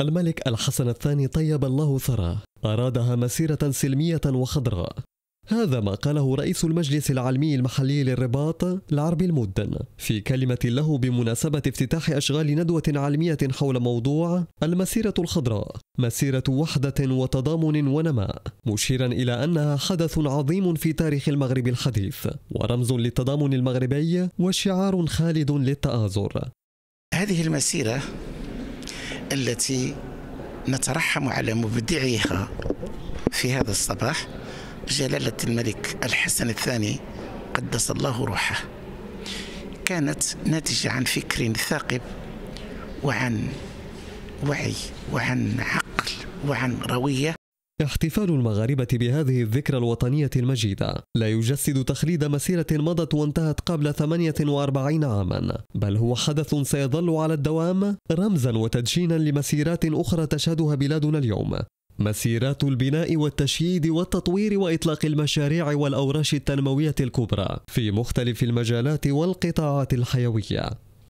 الملك الحسن الثاني طيب الله ثراه. أرادها مسيرة سلمية وخضراء. هذا ما قاله رئيس المجلس العلمي المحلي للرباط العربي المدن. في كلمة له بمناسبة افتتاح أشغال ندوة علمية حول موضوع المسيرة الخضراء. مسيرة وحدة وتضامن ونماء. مشيرا إلى أنها حدث عظيم في تاريخ المغرب الحديث. ورمز للتضامن المغربي وشعار خالد للتآزر. هذه المسيرة التي نترحم على مبدعيها في هذا الصباح جلالة الملك الحسن الثاني قدس الله روحه. كانت ناتجة عن فكر ثاقب وعن وعي وعن عقل وعن روية احتفال المغاربة بهذه الذكرى الوطنية المجيدة. لا يجسد تخليد مسيرة مضت وانتهت قبل 48 عاما. بل هو حدث سيظل على الدوام رمزا وتدشينا لمسيرات أخرى تشهدها بلادنا اليوم. مسيرات البناء والتشييد والتطوير وإطلاق المشاريع والأوراش التنموية الكبرى في مختلف المجالات والقطاعات الحيوية.